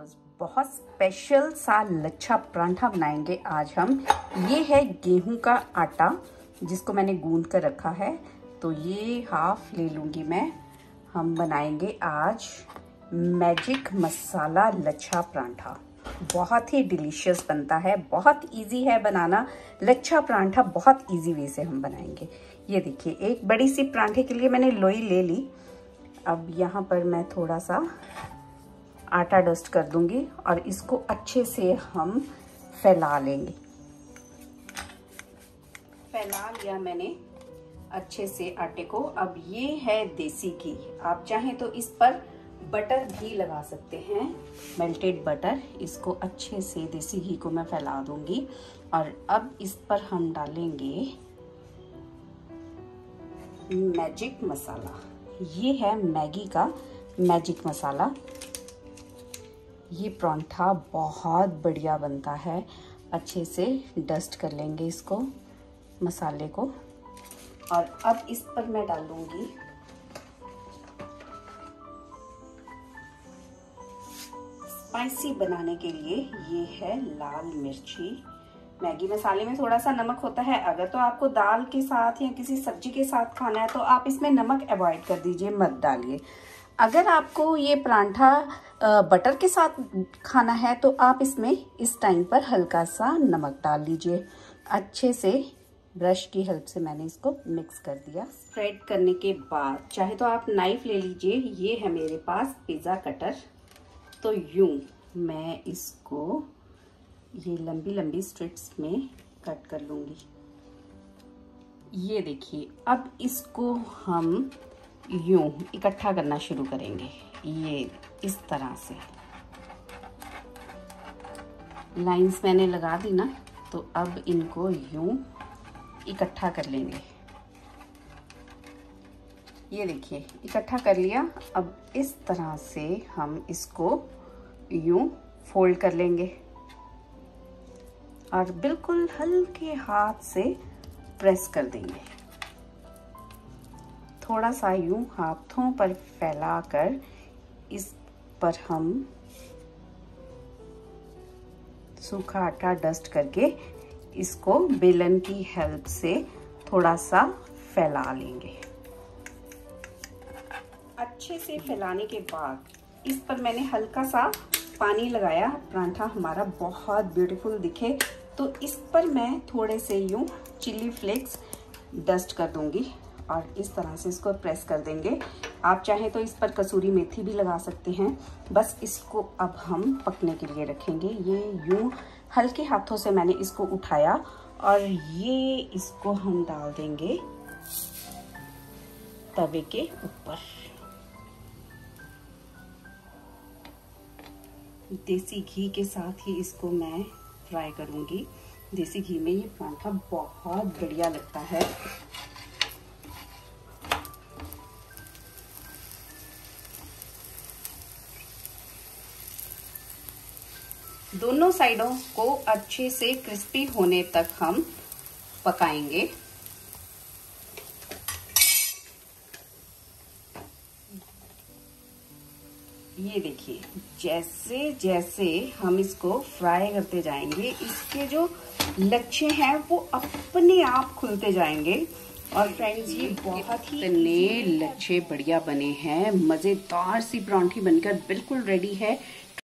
Viewers बहुत special सा लच्छा परांठा बनाएँगे आज हम। ये है गेहूँ का आटा, जिसको मैंने गूंद कर रखा है। तो ये हाफ़ ले लूँगी मैं। हम बनाएँगे आज मैजिक मसाला लच्छा परांठा। बहुत ही डिलीशियस बनता है। बहुत इजी है बनाना। लच्छा परांठा बहुत इजी वे से हम बनाएँगे। ये देखिए, एक बड़ी सी परांठे के लिए मैंने लोई ले ली। अब यहाँ पर मैं थोड़ा सा आटा डस्ट कर दूँगी और इसको अच्छे से हम फैला लेंगे। फैला लिया मैंने अच्छे से आटे को। अब ये है देसी घी। आप चाहें तो इस पर बटर भी लगा सकते हैं। मेल्टेड बटर इसको अच्छे से देसी घी को मैं फैला दूँगी। और अब इस पर हम डालेंगे मैजिक मसाला। ये है मैगी का मैजिक मसाला। ये परांठा बहुत बढ़िया बनता है। अच्छे से डस्ट कर लेंगे इसको, मसाले को। और अब इस पर मैं डालूँगी स्पाइसी बनाने के लिए ये है लाल मिर्ची। मैगी मसाले में थोड़ा सा नमक होता है। अगर तो आपको दाल के साथ या किसी सब्ज़ी के साथ खाना है तो आप इसमें नमक अवॉइड कर दीजिए, मत डालिए। अगर आपको ये परांठा बटर के साथ खाना है तो आप इसमें इस टाइम पर हल्का सा नमक डाल लीजिए अच्छे से ब्रश की हेल्प से मैंने इसको मिक्स कर दिया। स्प्रेड करने के बाद चाहे तो आप नाइफ ले लीजिए। ये है मेरे पास पिज़्ज़ा कटर। तो यूँ मैं इसको ये लंबी लंबी स्ट्रिप्स में कट कर लूँगी। ये देखिए, अब इसको हम यूँ इकट्ठा करना शुरू करेंगे। ये इस तरह से। लाइंस मैंने लगा दी ना तो अब इनको यूँ इकट्ठा कर लेंगे। ये देखिए, इकट्ठा कर लिया। अब इस तरह से हम इसको यूँ फोल्ड कर लेंगे। और बिल्कुल हल्के हाथ से प्रेस कर देंगे। थोड़ा सा यूँ हाथों पर फैलाकर इस पर हम सूखा आटा डस्ट करके इसको बेलन की हेल्प से थोड़ा सा फैला लेंगे। अच्छे से फैलाने के बाद इस पर मैंने हल्का सा पानी लगाया। परांठा हमारा बहुत ब्यूटीफुल दिखे। तो इस पर मैं थोड़े से यूँ चिल्ली फ्लेक्स डस्ट कर दूँगी। और इस तरह से इसको प्रेस कर देंगे। आप चाहें तो इस पर कसूरी मेथी भी लगा सकते हैं। बस इसको अब हम पकने के लिए रखेंगे। ये यूँ हल्के हाथों से मैंने इसको उठाया और ये इसको हम डाल देंगे तवे के ऊपर। देसी घी के साथ ही इसको मैं फ्राई करूँगी। देसी घी में ये परांठा बहुत बढ़िया लगता है। दोनों साइडों को अच्छे से क्रिस्पी होने तक हम पकाएँगे। ये देखिए जैसे जैसे हम इसको फ्राई करते जाएँगे इसके जो लच्छे हैं वो अपने आप खुलते जाएँगे। और फ्रेंड्स ये बहुत ही इतने लच्छे बढ़िया बने हैं मज़ेदार सी परांठी बनकर बिल्कुल रेडी है।